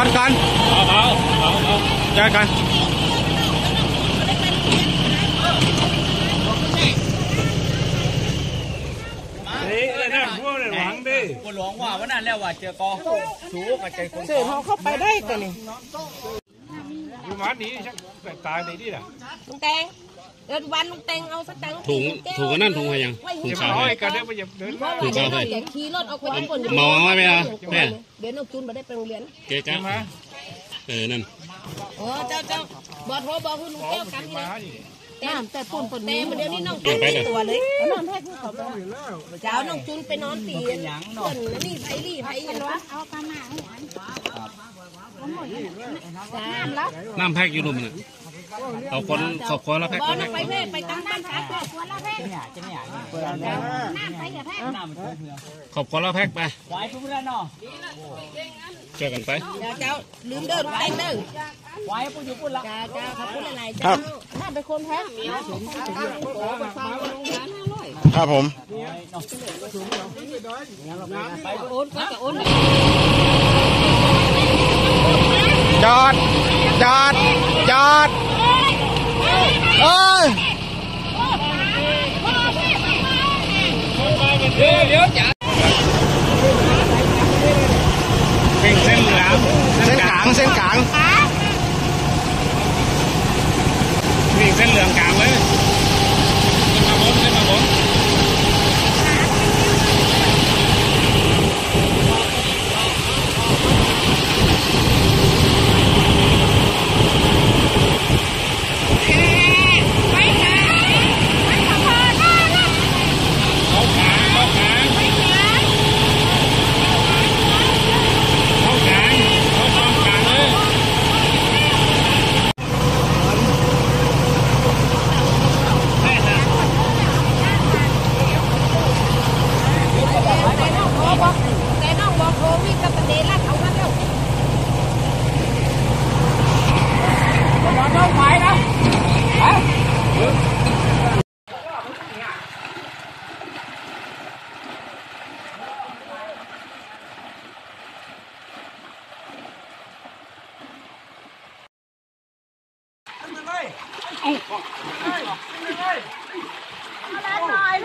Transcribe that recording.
อนกันเอาเอาเอาเอาจอกันหลวงว่าวันนั้นแล้วว่าเจอกอสูกับใจคนเสือเขาเข้าไปได้แต่นี่ อยู่มาหนีชักแต่ตายในนี่น่ะลุงแตงเดินวันลุงแตงเอาสตังค์ถุงถุงอันนั้นถุงอะไรยังถุงจะขาวมาไหมอ้อยกันเดี๋ยวไปเหยียบเดินมาถุงขาวไหมอย่าขี่รถเอาคนคนเมาไว้ไหมล่ะแม่เดี๋ยวน้องจูนมาได้ไปโรงเรียนเจ๊จ้ามาเออนั่นโอ้เจ้าเจ้าบอกโทรบอกคุณลุงแก้วกันมานี่ดิน้ำแต่ปุ่นปุ่นแต่เดี๋ยวนี้น้องจูนไม่ตัวเลยน้องแท้คือเขาเจ้าน้องจูนไปนอนตีนเพื่อนนี่ไผ่รี่ไผ่กันวะเอาปลาหมาหันน้ำแล้ว น้ำแพ็กอยู่รุมน่ะเอาคนขอบคอแล้วแพ็กบอคกนน้องไปเพ่ไปตั้งบ้านขายครอบครัวแล้วเพ่เนี่ยจะเนี่ยน้ำไปอย่าแพ่น้ำมันทุ่งเมืองขอบคอแล้วแพ็กไปไว้ทุกเรื่องเนาะเจอกันไปเจ้าเจ้าลืมเดินไปเดินไว้ปุ๊บอยู่ปุ๊บละจ้าจ้าขอบคุณอะไรจ้าถ้าเป็นคนแพ้ครับผมไปโอนก็จะโอน จอด จอด จอดเอ้ยเป็นเส้นหลามเส้นกลางเส้นกลาง 预备开始预备开始